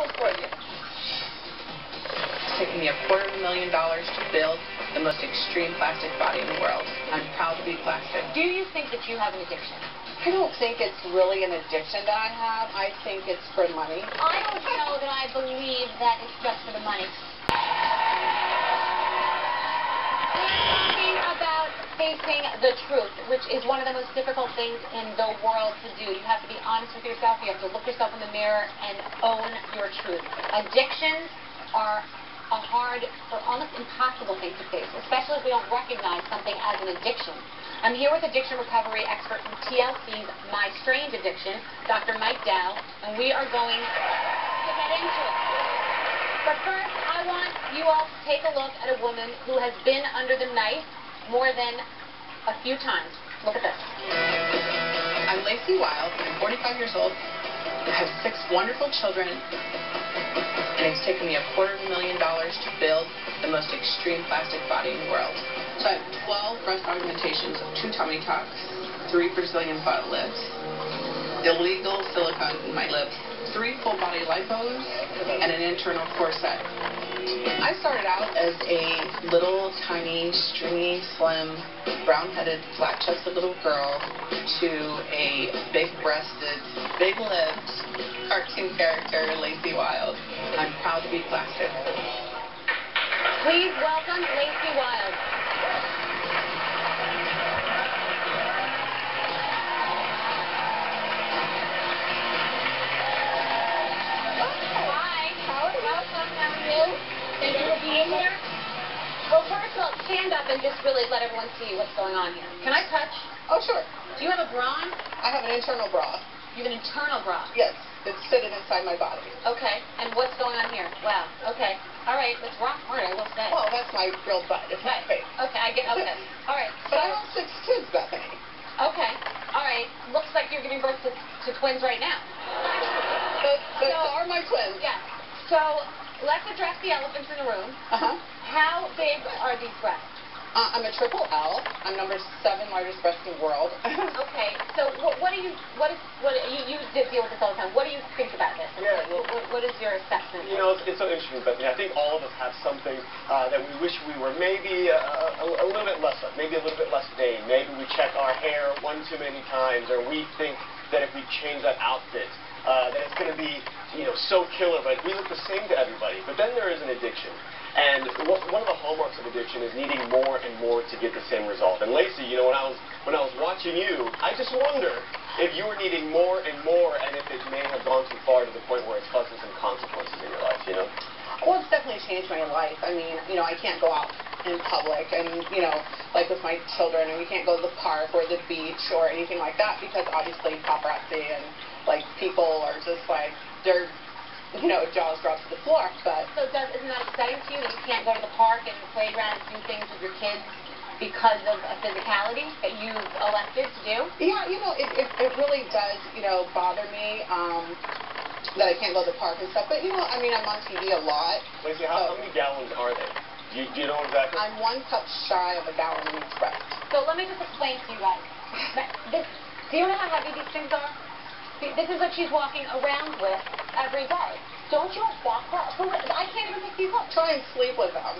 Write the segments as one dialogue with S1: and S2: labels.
S1: trouble for you?
S2: It's taken me a quarter of a million dollars to build the most extreme plastic body in the world. I'm proud to be plastic.
S3: Do you think that you have an addiction?
S1: I don't think it's really an addiction that I have. I think it's for money.
S3: I don't know that I believe that it's just for the money. We're talking about facing the truth, which is one of the most difficult things in the world to do. You have to be honest with yourself. You have to look yourself in the mirror and own your truth. Addictions are a hard or almost impossible thing to face, especially if we don't recognize something as an addiction. I'm here with addiction recovery expert from TLC's My Strange Addiction, Dr. Mike Dow, and we are going to get into it. But first, I want you all to take a look at a woman who has been under the knife more than a few times. Look at this.
S2: I'm Lacey Wildd. I'm 45 years old. I have six wonderful children and it's taken me a quarter of a million dollars to build the most extreme plastic body in the world. So I have 12 breast augmentations, of two tummy tucks, three Brazilian butt lifts, illegal silicone in my lips, three full body lipos, and an internal corset. I started out as a little tiny, stringy, slim, brown-headed, flat-chested little girl to a big-breasted, big-lipped cartoon character, Lacey Wildd. I'm proud to be plastic.
S3: Please welcome Lacey Wildd. How are you? Thank you for being here. Well, first of all, stand up and just really let everyone see what's going on here. Can I touch?
S1: Oh, sure.
S3: Do you have a bra on?
S1: I have an internal bra.
S3: You have an internal bra.
S1: Yes, it's fitted inside my body.
S3: Okay. And what's going on here? Wow. Okay. All right. Let's rock hard, I will say.
S1: Well, that's my real butt. It's not fake.
S3: Okay. I get. Okay. All right.
S1: But
S3: So.
S1: I have six kids, Bethenny.
S3: Okay. All right. Looks like you're giving birth to, to twins right now. So-
S1: are my twins.
S3: Yeah. So let's address the elephants in the room.
S1: Uh-huh.
S3: How big are these breasts?
S1: Uh, I'm a triple L. I'm number seven largest breast in the world.
S3: Okay. So what, what do you what is what you you did deal with this all the time? What do you think about this?
S4: Yeah, well-
S3: what, what is your assessment?
S4: You know, it's, it's so interesting, Bethenny. I think all of us have something uh, that we wish we were maybe uh, a, a little bit less of, maybe a little bit less vain. Maybe we check our hair one too many times, or we think that if we change that outfit, uh, that it's going to be, you know, so killer, but we look the same to everybody. But then there is an addiction. And what, one of the hallmarks of addiction is needing more and more to get the same result. And Lacey, you know, when I was when I was watching you, I just wonder if you were needing more and more, and if it may have gone too far to the point where it's causing some consequences in your life. You know?
S1: Well, it's definitely changed my life. I mean, you know, I can't go out in public and, you know, like with my children, and we can't go to the park or the beach or anything like that because obviously paparazzi and, like, people are just like, their, you know, jaws drop to the floor. But
S3: So does, isn't that exciting to you that you can't go to the park and the playground and do things with your kids because of a physicality that you've elected to do?
S1: Yeah, you know, it, it, it really does, you know, bother me um, that I can't go to the park and stuff. But, you know, I mean, I'm on TV a lot.
S4: Lacey, how, how
S1: Oh.
S4: many gallons are they? Do you, do you know exactly?
S1: I'm one cup shy of a gallon in each breast.
S3: So let me just explain to you guys. This, do you know how heavy these things are? See, This is what she's walking around with every day. Don't you for real? I can't even pick these up.
S1: Try and sleep with them.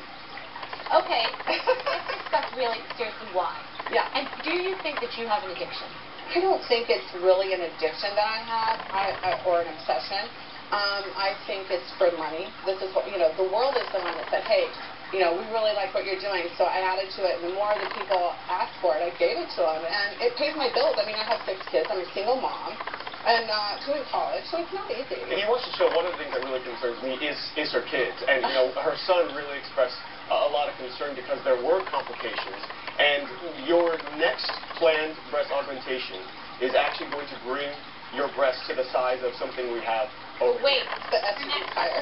S3: Okay, let's discuss really seriously why.
S1: Yeah.
S3: And do you think that you have an addiction?
S1: I don't think it's really an addiction that I have I, I, or an obsession. Um, I think it's for money. This is what, you know, the world is the one that said, hey, you know, we really like what you're doing, so I added to it. And the more the people asked for it, I gave it to them. And it pays my bills. I mean, I have six kids. I'm a single mom. And uh, two in college, so it's not easy.
S4: And he wants to show one of the things that really concerns me is is her kids, and you know her son really expressed a, a lot of concern because there were complications, and your next planned breast augmentation is actually going to bring your breast to the size of something we have over
S3: Wait,
S1: The SUV tire.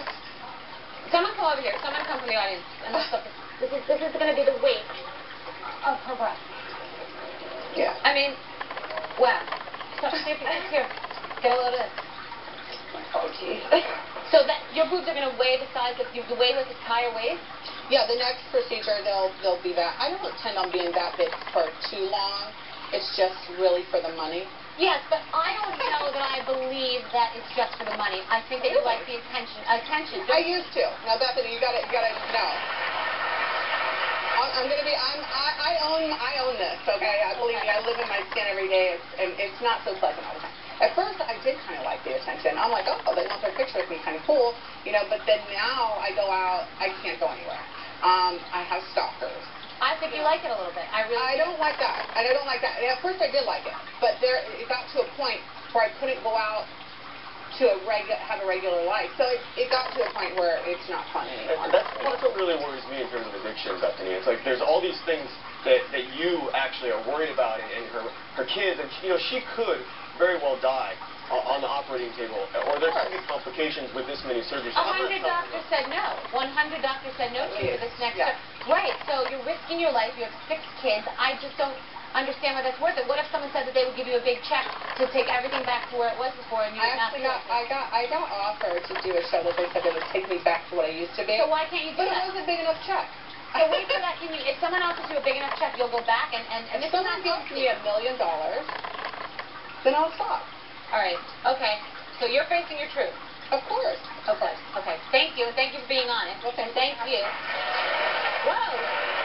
S3: someone come over here. Someone come from the audience. And let's. This is this is going to be the weight of her breast.
S1: Yeah.
S3: I mean, wow. So, see if here. Get a load of this.
S1: Oh, geez.
S3: So that your boobs are going to weigh the size of the weight of this tire weighs?
S1: Yeah, the next procedure they'll they'll be that. I don't intend on being that big for too long. It's just really for the money.
S3: Yes, but I don't know that I believe that it's just for the money. I think that you like the attention. Attention.
S1: I used to. Now, Bethenny, you gotta, you gotta know. I'm, I'm gonna be. I'm. I, I own. I own this. Okay. I believe me. I live in my skin every day. It's, and it's not so pleasant all the time. At first, I did kind of like the attention. I'm like, oh, they want their picture with me, kind of cool, you know. But then now, I go out. I can't go anywhere. Um, I have stalkers.
S3: I think you like it a little bit. I really.
S1: I don't like that. I don't like that. And at first, I did like it, but there, it got to a point where I couldn't go out to a regular, have a regular life. So it, it got to a point where it's not fun anymore.
S4: And that's, that's what really worries me in terms of addiction, Bethenny. It's like there's all these things that, that you actually are worried about in, in her, her kids, and you know she could very well die on, on the operating table, or there could be complications with this many surgeries.
S3: A
S4: I'm
S3: hundred doctors said no. One hundred doctors said no to you for this next.
S1: Yeah.
S3: Right. So you're risking your life. You have six kids. I just don't understand why that's worth it. What if someone said that they would give you a big check to take everything back to where it was before, and you
S1: I
S3: would not
S1: got,
S3: it?
S1: I got, I got offered to do a show that they said it would take me back to what I used to be.
S3: So why can't you do
S1: But it wasn't a big enough check.
S3: So wait for that. You if someone offers you a big enough check, you'll go back and and, and
S1: If
S3: this is
S1: someone gives me a million dollars, then I'll stop.
S3: All right. Okay. So you're facing your truth.
S1: Of course.
S3: Okay. Okay. Thank you. Thank you for being honest.
S1: Okay.
S3: And thank you. Whoa.